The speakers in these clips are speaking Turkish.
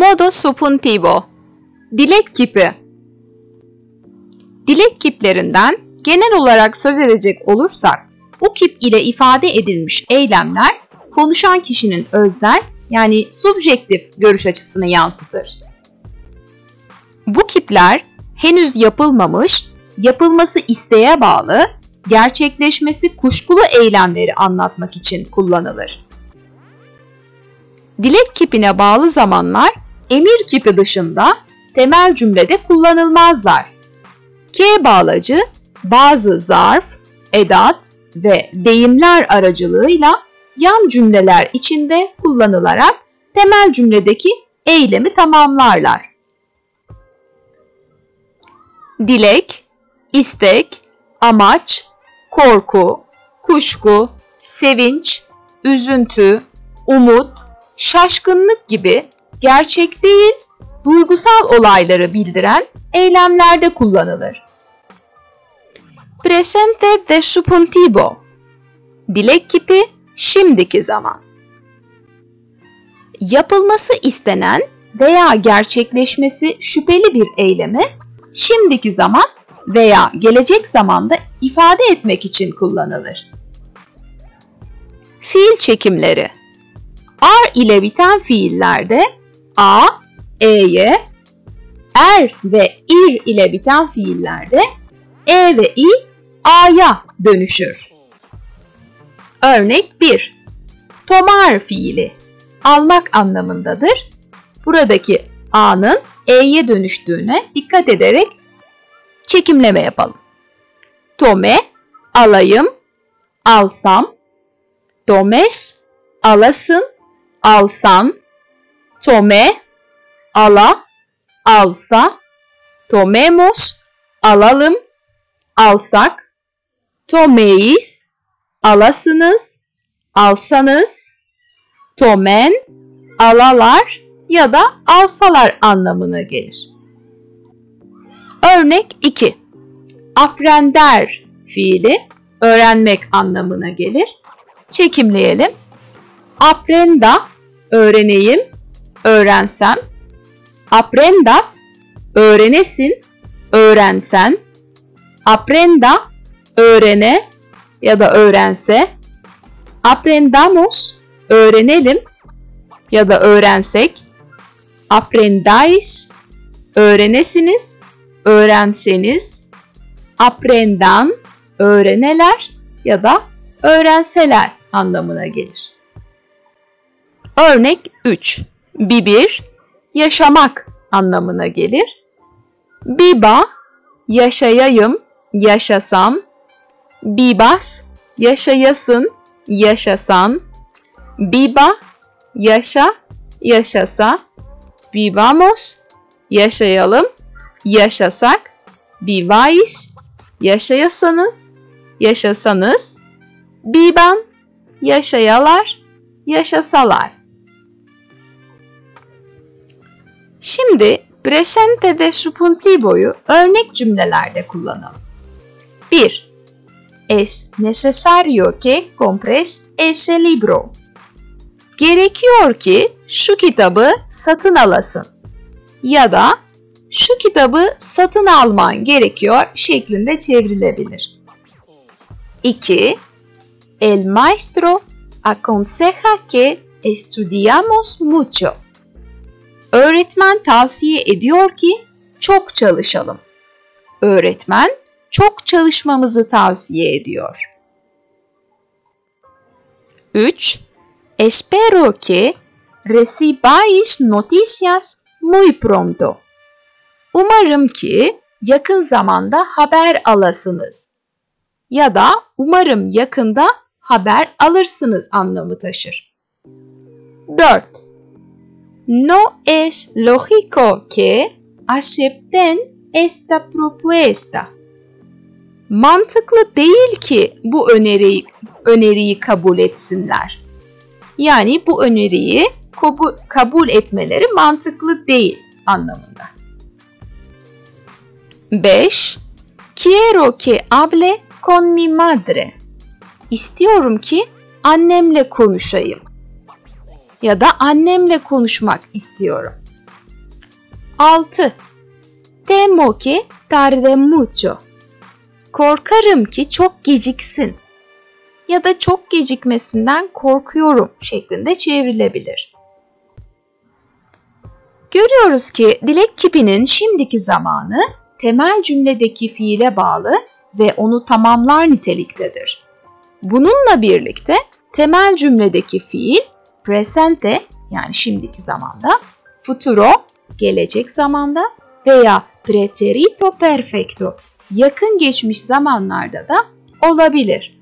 Modo subjuntivo. Dilek kipi. Dilek kiplerinden genel olarak söz edecek olursak, bu kip ile ifade edilmiş eylemler konuşan kişinin öznel yani subjektif görüş açısını yansıtır. Bu kipler henüz yapılmamış, yapılması isteğe bağlı, gerçekleşmesi kuşkulu eylemleri anlatmak için kullanılır. Dilek kipine bağlı zamanlar emir kipi dışında temel cümlede kullanılmazlar. K bağlacı bazı zarf, edat ve deyimler aracılığıyla yan cümleler içinde kullanılarak temel cümledeki eylemi tamamlarlar. Dilek, istek, amaç, korku, kuşku, sevinç, üzüntü, umut, şaşkınlık gibi gerçek değil, duygusal olayları bildiren eylemlerde kullanılır. Presente de subjuntivo Dilek kipi şimdiki zaman. Yapılması istenen veya gerçekleşmesi şüpheli bir eylemi şimdiki zaman veya gelecek zamanda ifade etmek için kullanılır. Fiil çekimleri R ile biten fiillerde A, E'ye, Er ve Ir ile biten fiillerde E ve İ, A'ya dönüşür. Örnek 1. Tomar fiili almak anlamındadır. Buradaki A'nın E'ye dönüştüğüne dikkat ederek çekimleme yapalım. Tome, alayım, alsam. Tomes, alasın, alsan. Tome, ala, alsa. Tomemos, alalım, alsak. Tomeis, alasınız, alsanız. Tomen, alalar ya da alsalar anlamına gelir. Örnek 2. Aprender fiili öğrenmek anlamına gelir. Çekimleyelim. Aprenda öğreneyim, öğrensem. Aprendas öğrenesin, öğrensen. Aprenda öğrene ya da öğrense. Aprendamos öğrenelim ya da öğrensek. Aprendais öğrenesiniz, öğrenseniz. Aprendan öğreneler ya da öğrenseler anlamına gelir. Örnek 3. Bibir yaşamak anlamına gelir. Biba yaşayayım, yaşasam. Bibas yaşayasın, yaşasan. Biba yaşa, yaşasa. Vivamos yaşayalım, yaşasak. Vivais yaşayasanız, yaşasanız. Biban yaşayalar, yaşasalar. Şimdi presente de subjuntivo'yu örnek cümlelerde kullanalım. 1. Es necesario que compres ese libro. Gerekiyor ki şu kitabı satın alasın. Ya da şu kitabı satın alman gerekiyor şeklinde çevrilebilir. 2. El maestro aconseja que estudiamos mucho. Öğretmen tavsiye ediyor ki çok çalışalım. Öğretmen çok çalışmamızı tavsiye ediyor. 3. Espero que recibáis noticias muy pronto. Umarım ki yakın zamanda haber alasınız. Ya da umarım yakında haber alırsınız anlamı taşır. 4. No es lógico que acepten esta propuesta. Mantıklı değil ki bu öneriyi, öneriyi kabul etsinler. Yani bu öneriyi kabul, kabul etmeleri mantıklı değil anlamında. 5. Quiero que hable con mi madre. İstiyorum ki annemle konuşayım. Ya da annemle konuşmak istiyorum. 6. Temo que tarde mucho. Korkarım ki çok geciksin ya da çok gecikmesinden korkuyorum şeklinde çevrilebilir. Görüyoruz ki dilek kipinin şimdiki zamanı temel cümledeki fiile bağlı ve onu tamamlar niteliktedir. Bununla birlikte temel cümledeki fiil presente yani şimdiki zamanda, futuro gelecek zamanda veya preterito perfecto yakın geçmiş zamanlarda da olabilir.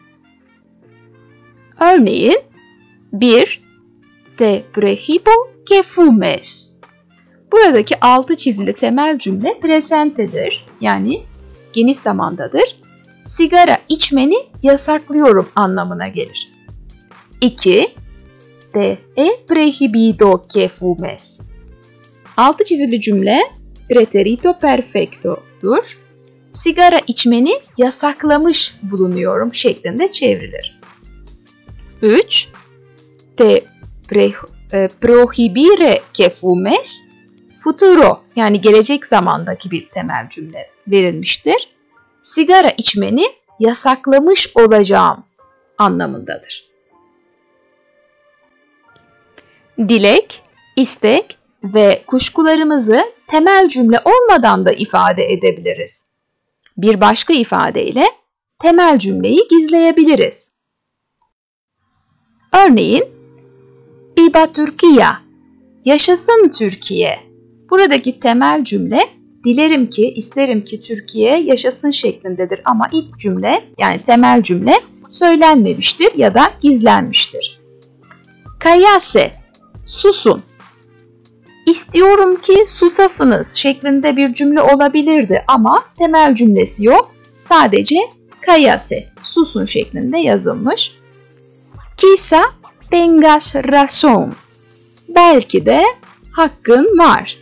Örneğin 1. Te prohibo que fumes. Buradaki altı çizili temel cümle presentedir. Yani geniş zamandadır. Sigara içmeni yasaklıyorum anlamına gelir. 2. Te he prohibido que fumes. Altı çizili cümle preterito perfecto'dur. Sigara içmeni yasaklamış bulunuyorum şeklinde çevrilir. 3. Te pre, e, prohibire que fumes futuro yani gelecek zamandaki bir temel cümle verilmiştir. Sigara içmeni yasaklamış olacağım anlamındadır. Dilek, istek ve kuşkularımızı temel cümle olmadan da ifade edebiliriz. Bir başka ifadeyle temel cümleyi gizleyebiliriz. Örneğin, Biba Türkiye, yaşasın Türkiye. Buradaki temel cümle dilerim ki, isterim ki Türkiye yaşasın şeklindedir ama ilk cümle yani temel cümle söylenmemiştir ya da gizlenmiştir. Kayase, susun. İstiyorum ki susasınız şeklinde bir cümle olabilirdi ama temel cümlesi yok. Sadece kayase, susun şeklinde yazılmış. Quizá tengas razón. Belki de hakkın var.